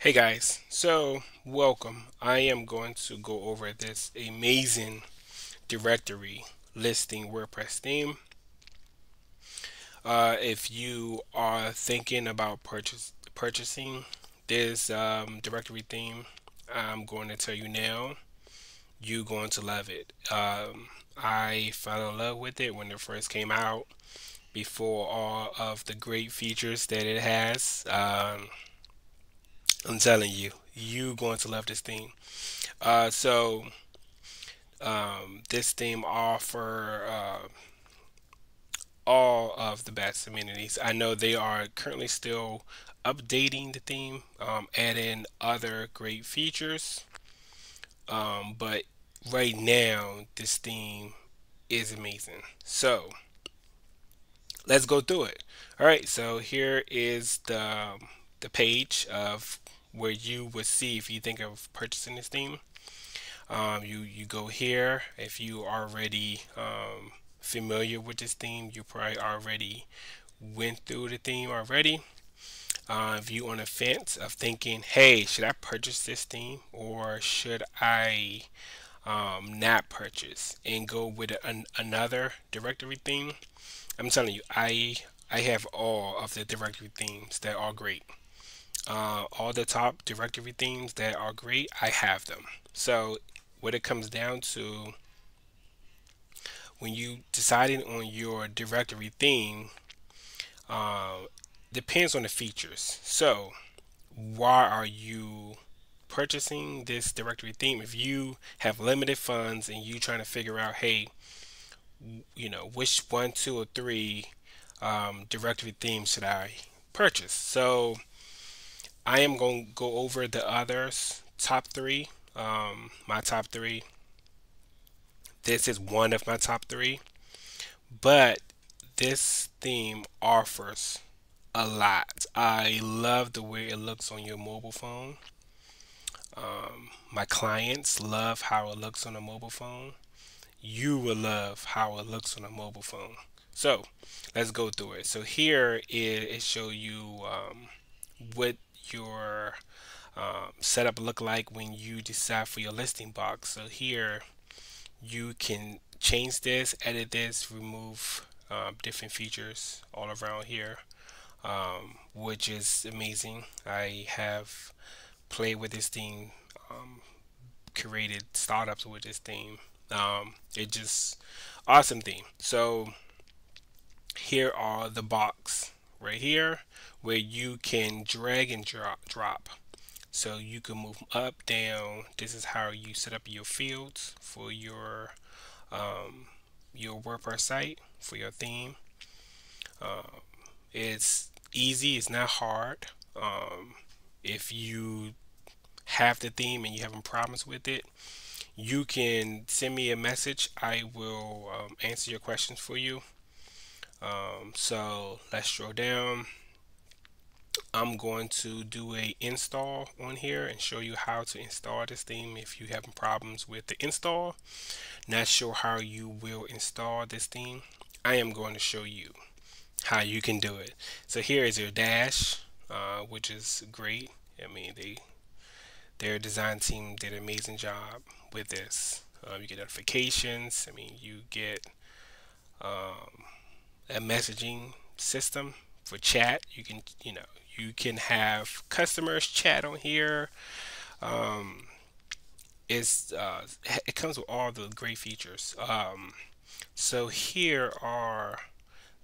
Hey guys, so welcome. I am going to go over this amazing directory listing WordPress theme. Uh, if you are thinking about purchase, purchasing this um, directory theme, I'm going to tell you now, you're going to love it. Um, I fell in love with it when it first came out before all of the great features that it has. Um, I'm telling you, you going to love this theme. Uh, so um, this theme offer uh, all of the best amenities. I know they are currently still updating the theme, um, adding other great features. Um, but right now, this theme is amazing. So let's go through it. All right, so here is the the page of where you would see if you think of purchasing this theme. Um, you you go here if you already um, familiar with this theme. You probably already went through the theme already. Uh, if you are on the fence of thinking, hey, should I purchase this theme or should I um, not purchase and go with an, another directory theme? I'm telling you, I I have all of the directory themes that are all great uh, all the top directory themes that are great, I have them. So what it comes down to when you deciding on your directory theme uh, depends on the features. So why are you purchasing this directory theme? If you have limited funds and you trying to figure out, hey, you know, which one, two, or three um, directory themes should I purchase? So I am going to go over the others, top three, um, my top three. This is one of my top three, but this theme offers a lot. I love the way it looks on your mobile phone. Um, my clients love how it looks on a mobile phone. You will love how it looks on a mobile phone. So let's go through it. So here it, it show you um, what your um, setup look like when you decide for your listing box. So here you can change this, edit this, remove um, different features all around here, um, which is amazing. I have played with this theme, um, created startups with this theme. Um, it just awesome theme. So here are the box right here where you can drag and drop drop. So you can move up down. This is how you set up your fields for your um, your WordPress site for your theme. Um, it's easy it's not hard. Um, if you have the theme and you having problems with it you can send me a message. I will um, answer your questions for you um, so let's scroll down. I'm going to do a install on here and show you how to install this theme if you having problems with the install. Not sure how you will install this theme I am going to show you how you can do it. So here is your dash uh, which is great. I mean they their design team did an amazing job with this. Uh, you get notifications. I mean you get um, a messaging system for chat you can you know you can have customers chat on here. Um, it's uh, it comes with all the great features. Um, so here are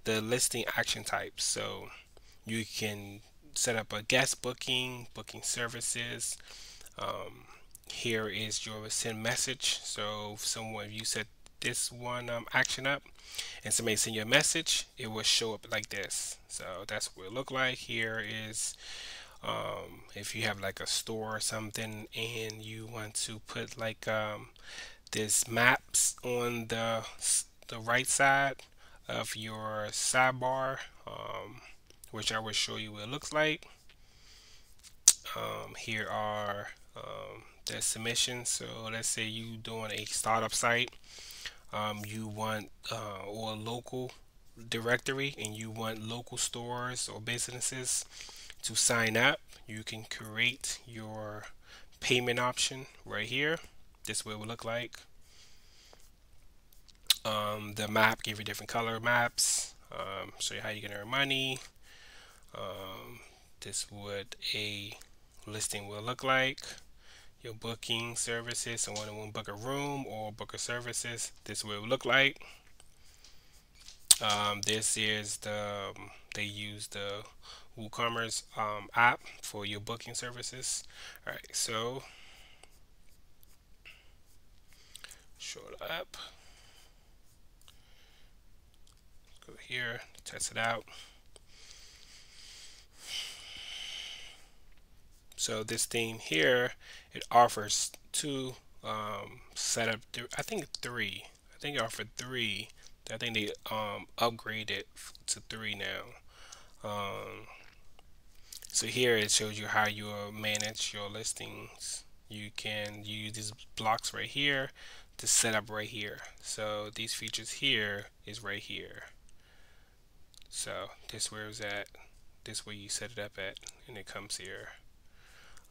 the listing action types. So you can set up a guest booking, booking services. Um, here is your send message. So if someone you set this one um, action up, and somebody send you a message, it will show up like this. So that's what it look like. Here is um, if you have like a store or something and you want to put like um, this maps on the the right side of your sidebar, um, which I will show you what it looks like. Um, here are um, the submissions. So let's say you doing a startup site um, you want uh, or local directory and you want local stores or businesses to sign up you can create your payment option right here. This way it will look like. Um, the map give you different color maps um, show you how you can earn money. Um, this would a listing will look like your booking services. Someone want to book a room or book a services this will look like. Um, this is the um, they use the WooCommerce um, app for your booking services. All right so show app go here test it out So this theme here, it offers two um, setup. I think three. I think it offered three. I think they um, upgraded to three now. Um, so here it shows you how you manage your listings. You can use these blocks right here to set up right here. So these features here is right here. So this where is at. This where you set it up at, and it comes here.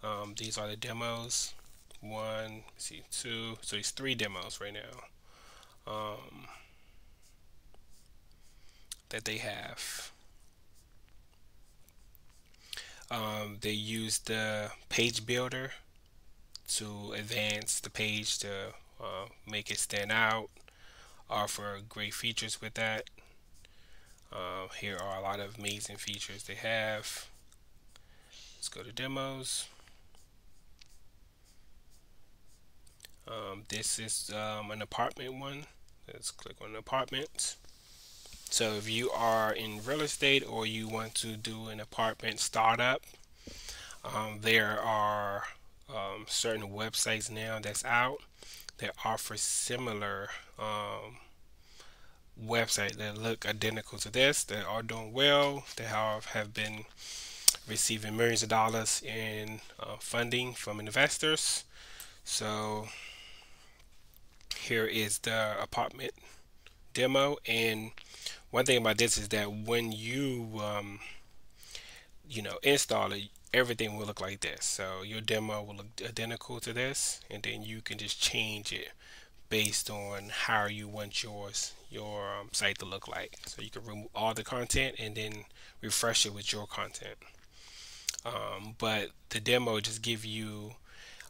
Um, these are the demos. One, see, two. So it's three demos right now um, that they have. Um, they use the page builder to advance the page to uh, make it stand out, offer great features with that. Uh, here are a lot of amazing features they have. Let's go to demos. Um, this is um, an apartment one. Let's click on apartments. So if you are in real estate or you want to do an apartment startup, um, there are um, certain websites now that's out that offer similar um, websites that look identical to this that are doing well that have, have been receiving millions of dollars in uh, funding from investors so here is the apartment demo and one thing about this is that when you um, you know install it everything will look like this. So your demo will look identical to this and then you can just change it based on how you want yours your um, site to look like. So you can remove all the content and then refresh it with your content. Um, but the demo just give you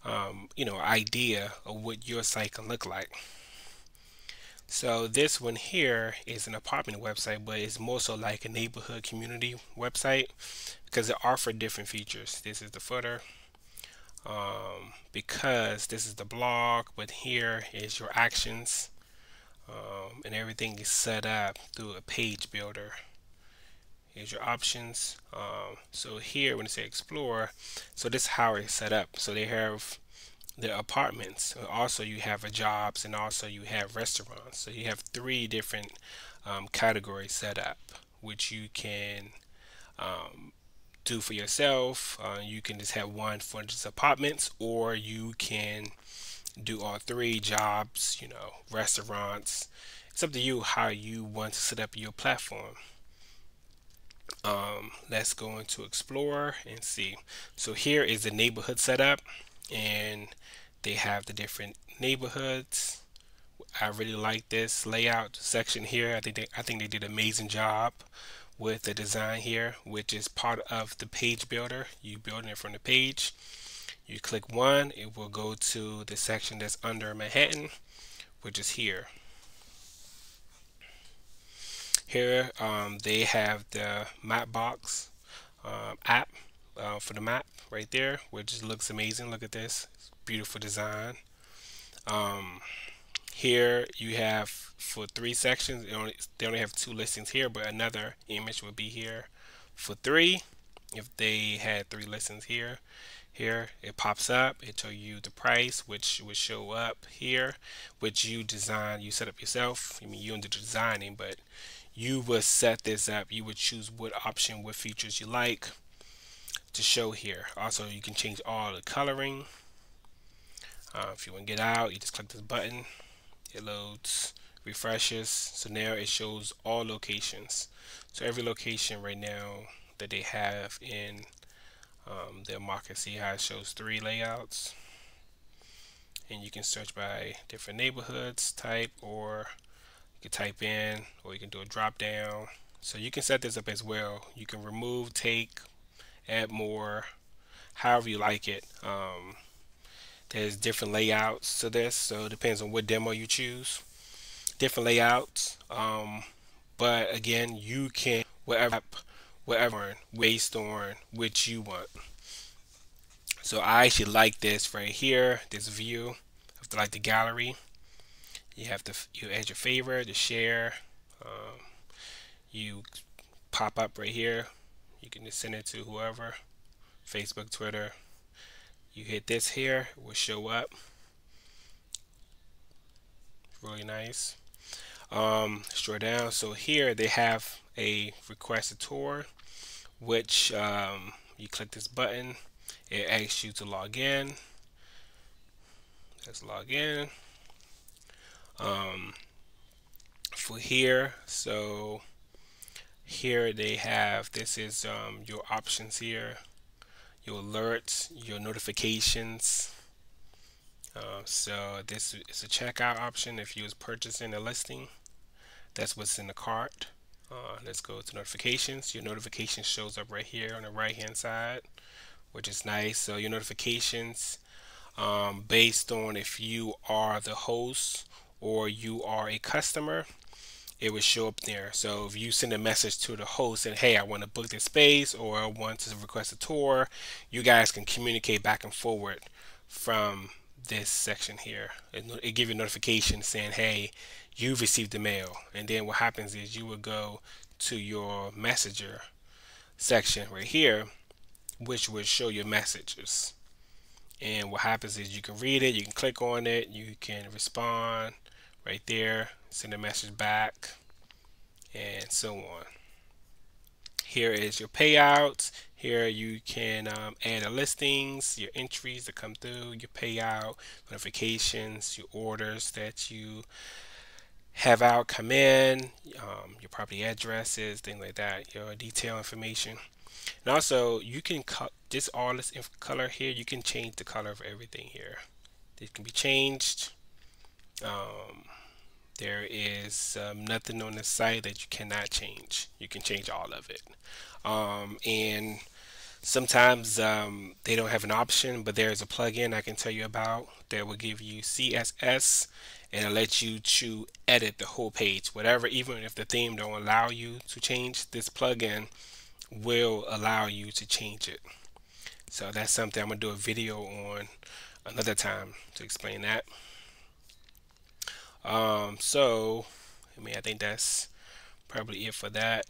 um, you know idea of what your site can look like. So this one here is an apartment website but it's more so like a neighborhood community website because it offers different features. This is the footer um, because this is the blog but here is your actions um, and everything is set up through a page builder here's your options. Um, so here when you say explore so this is how it's set up. So they have the apartments. Also you have a jobs and also you have restaurants. So you have three different um, categories set up which you can um, do for yourself. Uh, you can just have one for just apartments or you can do all three jobs you know restaurants. It's up to you how you want to set up your platform um, let's go into explore and see. So here is the neighborhood setup and they have the different neighborhoods. I really like this layout section here. I think they, I think they did an amazing job with the design here which is part of the page builder. You building it from the page. You click one it will go to the section that's under Manhattan which is here here um, they have the Mapbox um, app uh, for the map right there which looks amazing. Look at this. Beautiful design. Um, here you have for three sections they only, they only have two listings here but another image would be here. For three if they had three listings here here it pops up. It tell you the price which would show up here which you design you set up yourself. I mean you into designing but you would set this up. You would choose what option what features you like to show here. Also you can change all the coloring. Uh, if you want to get out you just click this button. It loads refreshes. So now it shows all locations. So every location right now that they have in Um, the market see how it shows three layouts. And you can search by different neighborhoods type or can type in or you can do a drop down. So you can set this up as well. You can remove, take, add more, however you like it. Um, there's different layouts to this, so it depends on what demo you choose. Different layouts, um, but again, you can whatever, whatever based on which you want. So I actually like this right here, this view of the, like the gallery. You have to you add your favorite, the share. Um, you pop up right here. You can just send it to whoever, Facebook, Twitter, you hit this here it will show up. Really nice. Um, scroll down. So here they have a request a tour which um, you click this button. It asks you to log in. Let's log in um, for here so here they have this is um, your options here your alerts, your notifications. Uh, so this is a checkout option if you was purchasing a listing. That's what's in the cart. Uh, let's go to notifications. Your notification shows up right here on the right hand side, which is nice. So your notifications um, based on if you are the host or you are a customer it would show up there. So if you send a message to the host and hey, I want to book this space or I want to request a tour, you guys can communicate back and forward from this section here. It, it give you a notification saying, hey, you've received the mail. And then what happens is you would go to your messenger section right here, which would show your messages. And what happens is you can read it, you can click on it, you can respond right there send a message back and so on. Here is your payouts. Here you can um, add the listings your entries that come through your payout notifications your orders that you have out come in um, your property addresses things like that your detail information. And also you can cut this all this color here. You can change the color of everything here. It can be changed um, there is um, nothing on the site that you cannot change. You can change all of it. Um, and sometimes um, they don't have an option, but there's a plugin I can tell you about that will give you CSS and let you to edit the whole page. Whatever, even if the theme don't allow you to change, this plugin will allow you to change it. So that's something I'm gonna do a video on another time to explain that. Um, so, I mean, I think that's probably it for that.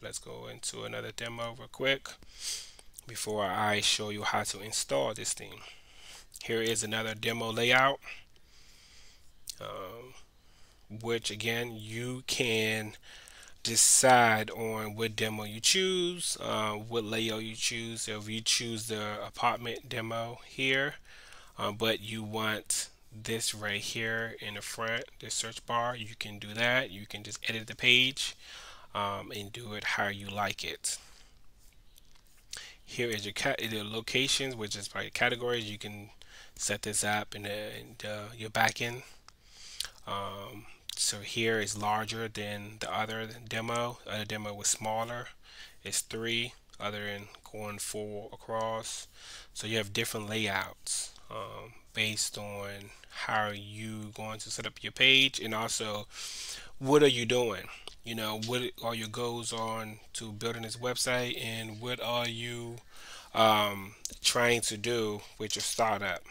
Let's go into another demo real quick before I show you how to install this thing. Here is another demo layout, um, which again, you can decide on what demo you choose, uh, what layout you choose. So if you choose the apartment demo here, uh, but you want this right here in the front, this search bar, you can do that. You can just edit the page um, and do it how you like it. Here is your the locations, which is by categories. You can set this up in, the, in the, your backend. Um, so here is larger than the other demo. The other demo was smaller. It's three, other than going four across. So you have different layouts um, based on how you going to set up your page and also what are you doing? You know what are your goals on to building this website and what are you um, trying to do with your startup?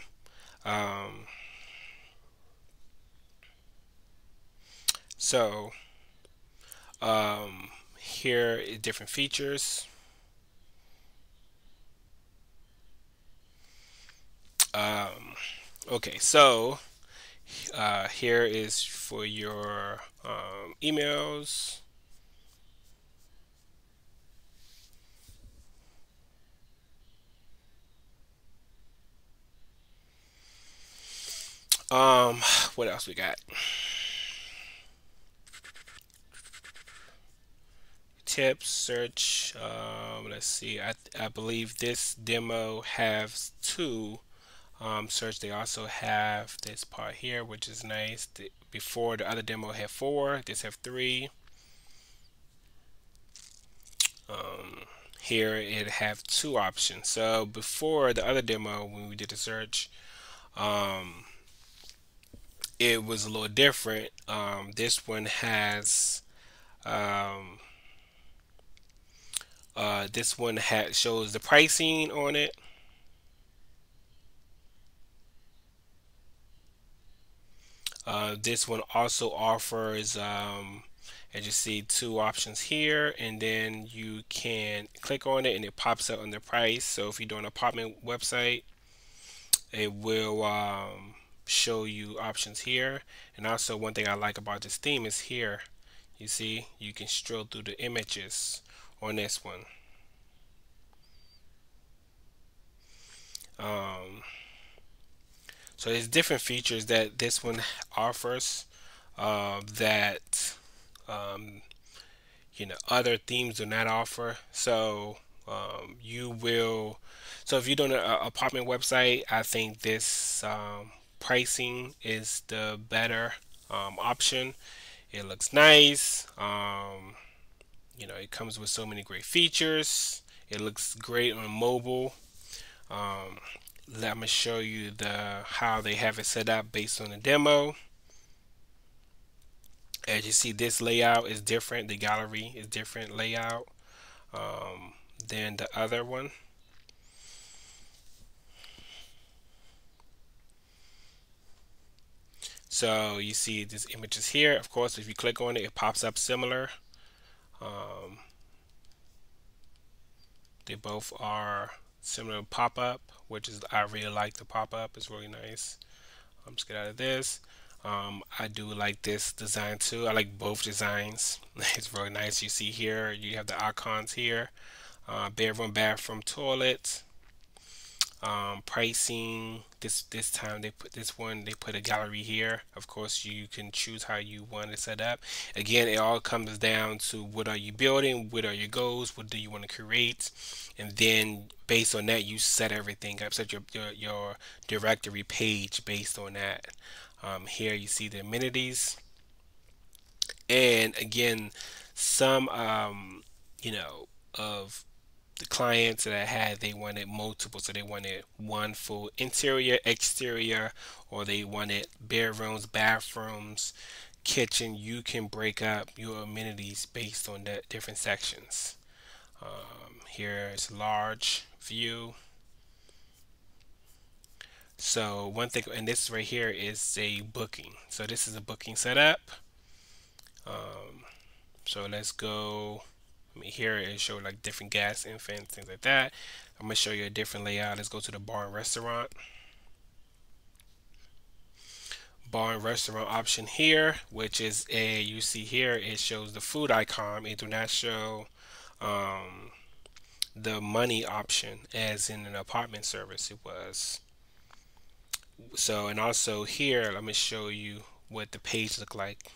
Um, so um, here different features um, Okay, so uh, here is for your um, emails. Um, what else we got? tips search um, let's see I, I believe this demo has two um, search they also have this part here which is nice. The, before the other demo had four this have three. Um, here it have two options. So before the other demo when we did the search um, it was a little different. Um, this one has um, uh, this one shows the pricing on it uh, this one also offers um, as you see two options here and then you can click on it and it pops up on the price. So if you do an apartment website it will um, show you options here. And also one thing I like about this theme is here. You see you can stroll through the images on this one. Um, so there's different features that this one offers uh, that um, you know other themes do not offer. So um, you will so if you're doing an apartment website I think this um, pricing is the better um, option. It looks nice um, you know it comes with so many great features. It looks great on mobile. Um, let me show you the how they have it set up based on the demo. As you see this layout is different. The gallery is different layout um, than the other one. So you see this images here. Of course if you click on it it pops up similar. Um, they both are similar pop-up which is I really like the pop-up it's really nice I'm just get out of this um, I do like this design too. I like both designs. it's really nice. You see here, you have the icons here. Uh, bedroom, bathroom, toilet. Um, pricing. This this time they put this one. They put a gallery here. Of course, you can choose how you want to set up. Again, it all comes down to what are you building, what are your goals, what do you want to create, and then based on that, you set everything up. Set your your, your directory page based on that. Um, here you see the amenities. And again, some, um, you know, of the clients that I had, they wanted multiple. So they wanted one full interior, exterior, or they wanted bedrooms, bathrooms, kitchen. You can break up your amenities based on the different sections. Um, here is large view. So one thing, and this right here is a booking. So this is a booking setup. Um, so let's go. I mean, here it show like different gas infants, things like that. I'm gonna show you a different layout. Let's go to the bar and restaurant. Bar and restaurant option here, which is a you see here it shows the food icon. It do not show um, the money option as in an apartment service it was. So and also here let me show you what the page look like.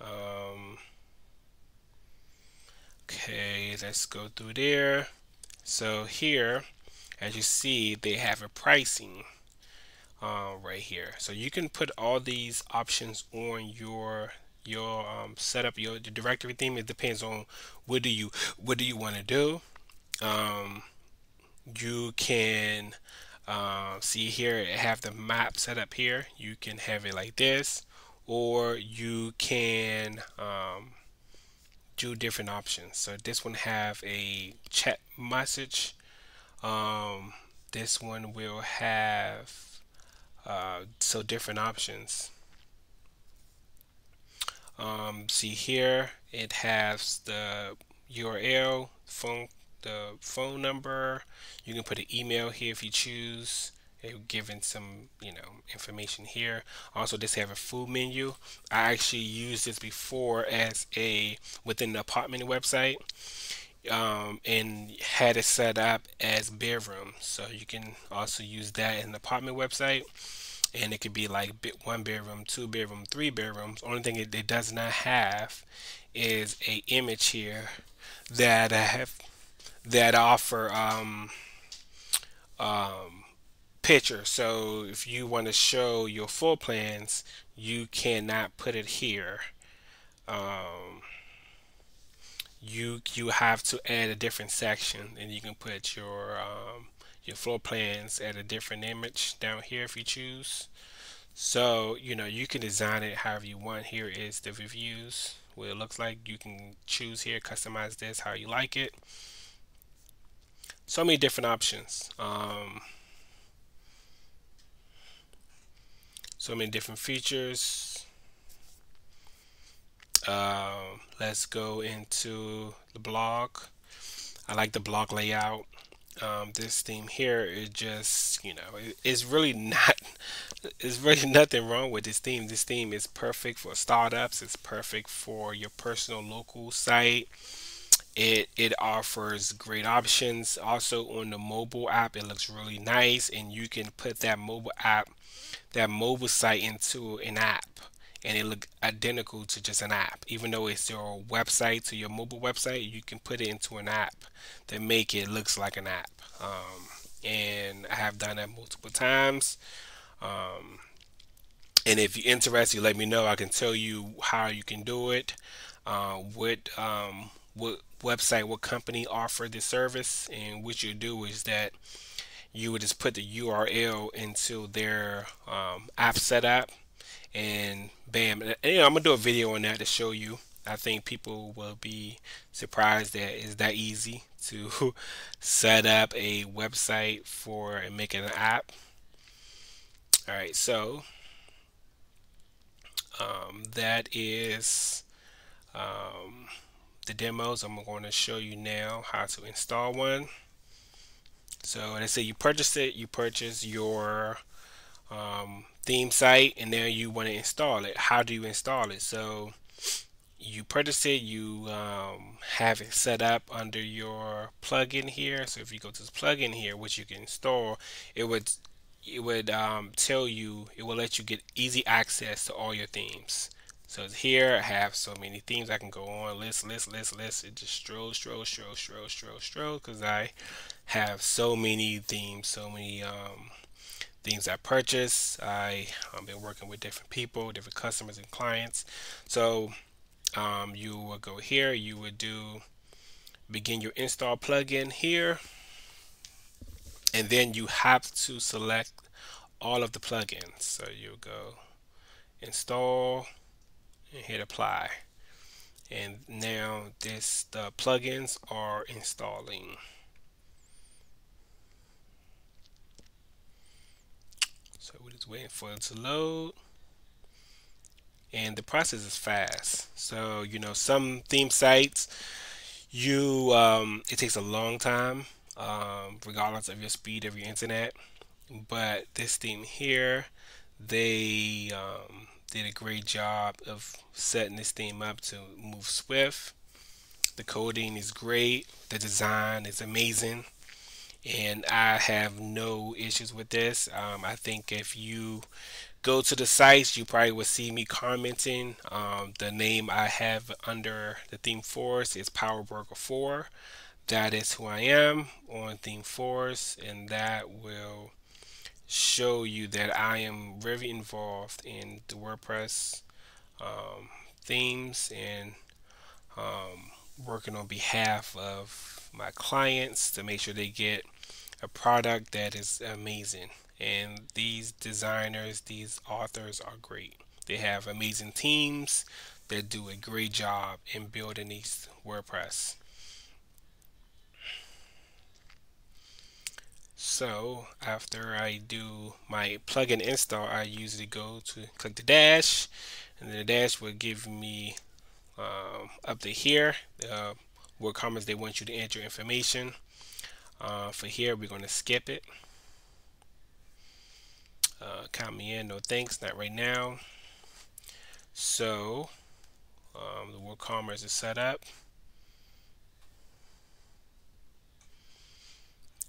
Um, okay let's go through there. So here as you see they have a pricing uh, right here. So you can put all these options on your your um, setup your, directory theme it depends on what do you what do you want to do. Um, you can uh, see here have the map set up here. You can have it like this or you can um, do different options. So this one have a chat message. Um, this one will have uh, so different options um, see here it has the URL phone the phone number. You can put an email here if you choose. Given some, you know, information here. Also, this have a food menu. I actually used this before as a within the apartment website, um, and had it set up as bedroom. So you can also use that in the apartment website. And it could be like one bedroom, two bedroom, three bedrooms. Only thing it, it does not have is a image here that I have that offer um, um, picture. So if you want to show your full plans, you cannot put it here. Um, you you have to add a different section, and you can put your um, your floor plans at a different image down here if you choose. So you know you can design it however you want. Here is the reviews, what it looks like. You can choose here, customize this how you like it. So many different options. Um, so many different features. Uh, let's go into the blog. I like the blog layout. Um, this theme here is just, you know, it, it's really not, there's really nothing wrong with this theme. This theme is perfect for startups. It's perfect for your personal local site. It, it offers great options. Also on the mobile app, it looks really nice and you can put that mobile app that mobile site into an app and it look identical to just an app. Even though it's your website to your mobile website you can put it into an app that make it looks like an app. Um, and I have done that multiple times. Um, and if you're interested let me know. I can tell you how you can do it uh, what um, what website what company offer this service and what you do is that you would just put the URL into their um, app setup and bam and, I'm gonna do a video on that to show you. I think people will be surprised that it's that easy to set up a website for and make an app. Alright so um, that is um, the demos. I'm going to show you now how to install one. So let's say you purchase it, you purchase your um, theme site, and then you want to install it. How do you install it? So you purchase it, you um, have it set up under your plugin here. So if you go to this plugin here, which you can install, it would it would um, tell you, it will let you get easy access to all your themes. So here I have so many themes I can go on list list list list it just stroll stroll stroll stroll stroll stroll because I have so many themes so many um, things I purchase. I, I've been working with different people different customers and clients. So um, you will go here you would do begin your install plugin here and then you have to select all of the plugins. So you go install and hit apply. And now this the plugins are installing so we're waiting for it to load and the process is fast so you know some theme sites you um, it takes a long time um, regardless of your speed of your internet but this theme here they um, did a great job of setting this theme up to move swift. The coding is great. The design is amazing. And I have no issues with this. Um, I think if you go to the sites, you probably will see me commenting. Um, the name I have under the ThemeForest is Power Broker 4. That is who I am on ThemeForest, and that will show you that I am very involved in the WordPress um, themes and um, working on behalf of my clients to make sure they get a product that is amazing. And these designers, these authors are great. They have amazing teams that do a great job in building these WordPress. So after I do my plugin install, I usually go to click the dash, and the dash will give me um, up to here uh, what comments they want you to enter information. Uh, for here, we're going to skip it. Uh, count me in, no thanks, not right now. So um, the WooCommerce is set up.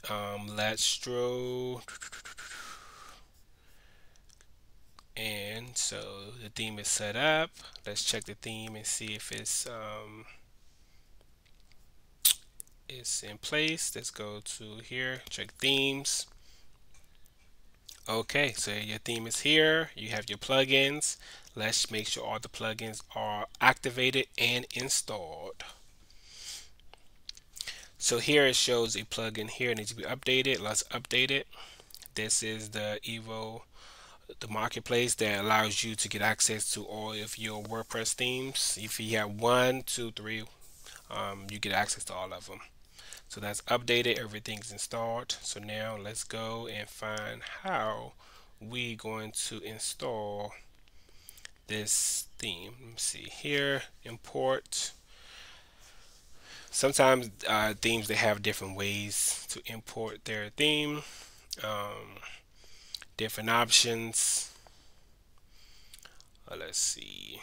Um, let's draw. and so the theme is set up. Let's check the theme and see if it's um, is in place. Let's go to here check themes. Okay so your theme is here. You have your plugins. Let's make sure all the plugins are activated and installed. So here it shows a plugin here needs to be updated. Let's update it. This is the Evo the marketplace that allows you to get access to all of your WordPress themes. If you have one, two, three, um, you get access to all of them. So that's updated, everything's installed. So now let's go and find how we going to install this theme. Let me see here, import. Sometimes uh, themes they have different ways to import their theme. Um, different options. Uh, let's see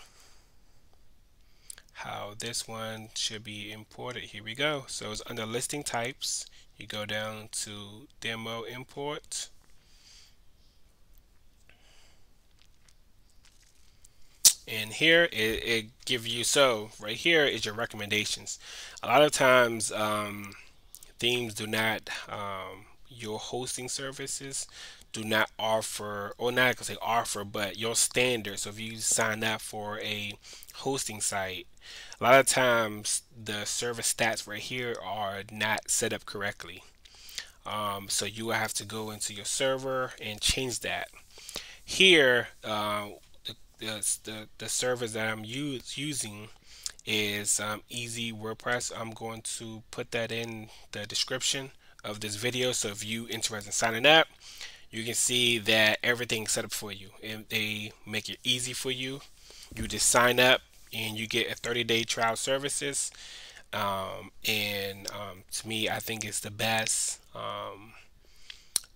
how this one should be imported. Here we go. So it's under listing types. You go down to demo import. And here it, it give you so right here is your recommendations. A lot of times um, themes do not um, your hosting services do not offer, or not because say offer, but your standard. So if you sign up for a hosting site, a lot of times the service stats right here are not set up correctly. Um, so you will have to go into your server and change that. Here, uh, the, the, the, the service that I'm use, using is um, Easy WordPress. I'm going to put that in the description of this video. So if you interested in signing up, you can see that everything's set up for you and they make it easy for you. You just sign up and you get a 30 day trial services. Um, and um, to me, I think it's the best. Um,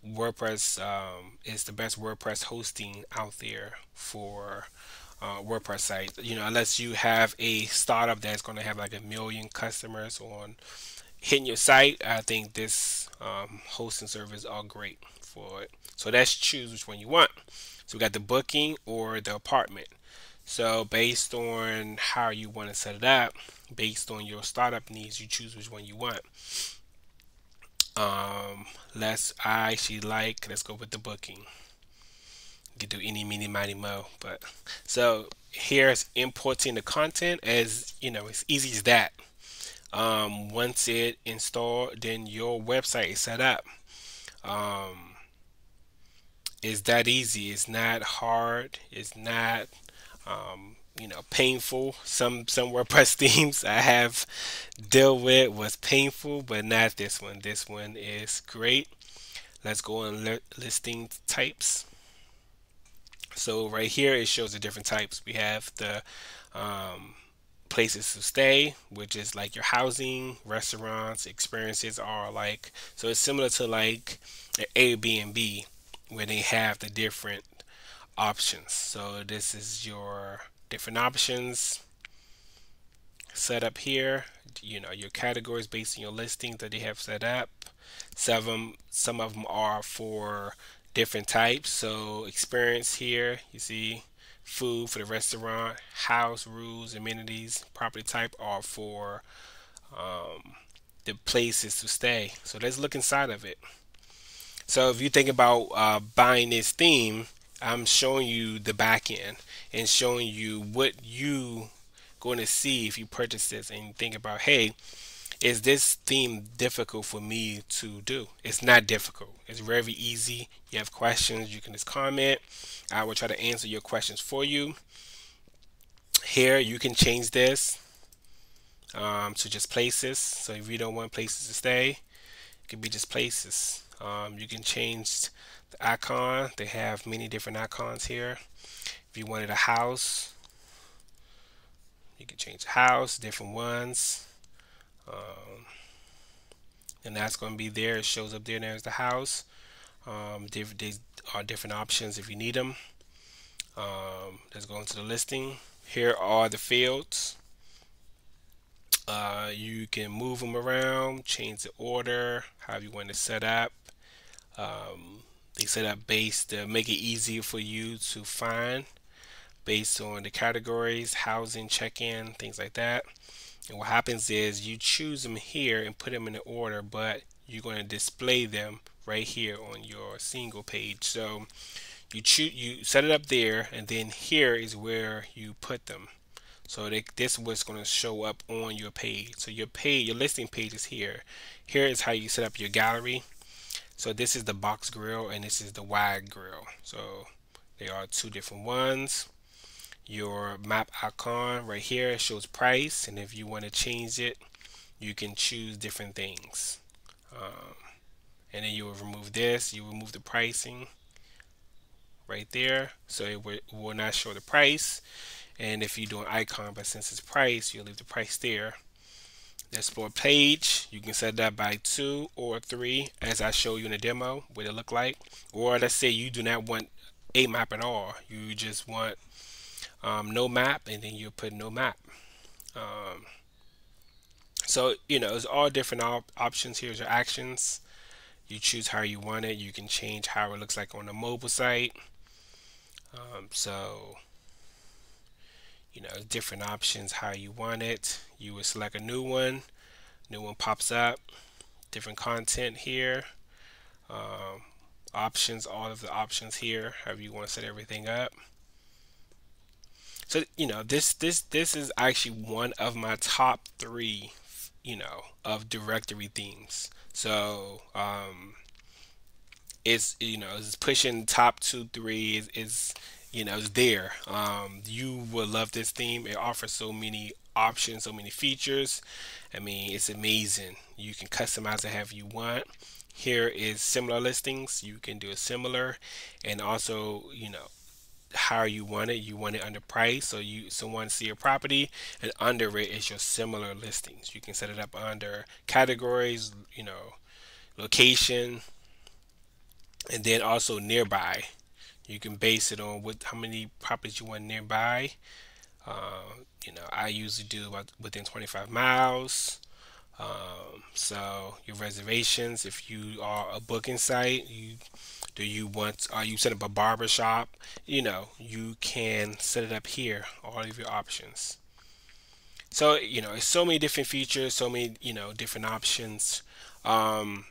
WordPress um, is the best WordPress hosting out there for uh, WordPress sites. You know, unless you have a startup that's going to have like a million customers on hitting your site, I think this um, hosting service are great for it. So let's choose which one you want. So we got the booking or the apartment. So based on how you want to set it up, based on your startup needs, you choose which one you want. Um, let's I actually like let's go with the booking. You can do any, mini, mighty, mo. But so here's importing the content as you know, as easy as that um, once it installed then your website is set up um, it's that easy. It's not hard. It's not um, you know painful. Some some WordPress themes I have dealt with was painful but not this one. This one is great. Let's go on li listing types. So right here it shows the different types. We have the um, places to stay, which is like your housing, restaurants, experiences are like so it's similar to like an Airbnb where they have the different options. So this is your different options set up here. You know your categories based on your listings that they have set up. Them, some of them are for different types. So experience here, you see food for the restaurant, house rules, amenities, property type are for um, the places to stay. So let's look inside of it. So if you think about uh, buying this theme, I'm showing you the back end and showing you what you going to see if you purchase this and think about, hey, is this theme difficult for me to do? It's not difficult. It's very easy. You have questions, you can just comment. I will try to answer your questions for you. Here, you can change this um, to just places. So if you don't want places to stay, it could be just places. Um, you can change the icon. They have many different icons here. If you wanted a house, you can change the house, different ones. Um, and that's going to be there. It shows up there. There's the house. Um, there are different options if you need them. Um, let's go into the listing. Here are the fields. Uh, you can move them around, change the order, however you want to set up. Um, they set up base to make it easier for you to find based on the categories, housing, check-in, things like that. And what happens is you choose them here and put them in the order, but you're going to display them right here on your single page. So you choose, you set it up there, and then here is where you put them. So they, this is what's going to show up on your page. So your page, your listing page is here. Here is how you set up your gallery. So this is the box grill and this is the wide grill. So they are two different ones. Your map icon right here shows price and if you want to change it, you can choose different things. Um, and then you will remove this, you remove the pricing right there. So it will not show the price and if you do an icon but since it's price you'll leave the price there the explore page. You can set that by two or three as I show you in the demo what it look like. Or let's say you do not want a map at all. You just want um, no map and then you put no map. Um, so you know it's all different op options. Here's your actions. You choose how you want it. You can change how it looks like on the mobile site. Um, so you know different options how you want it. You would select a new one. New one pops up. Different content here. Um, options all of the options here however you want to set everything up. So you know this this this is actually one of my top three you know of directory themes. So um it's you know it's pushing top two three is you know, it's there. Um, you will love this theme. It offers so many options, so many features. I mean, it's amazing. You can customize it however you want. Here is similar listings. You can do a similar, and also, you know, how you want it. You want it under price, so you someone see your property, and under it is your similar listings. You can set it up under categories, you know, location, and then also nearby you can base it on what how many properties you want nearby. Uh, you know I usually do about within 25 miles. Um, so your reservations if you are a booking site you do you want are you set up a barber shop? You know you can set it up here all of your options. So you know it's so many different features so many you know different options. Um,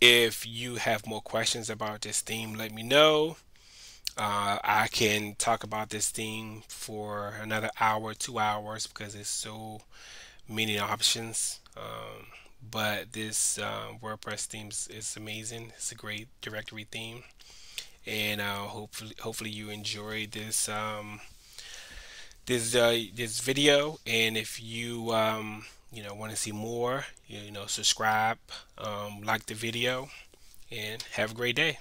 if you have more questions about this theme, let me know. Uh, I can talk about this theme for another hour, two hours, because it's so many options. Um, but this uh, WordPress theme is amazing. It's a great directory theme, and uh, hopefully, hopefully you enjoyed this um, this uh, this video. And if you um, you know want to see more you know subscribe um, like the video and have a great day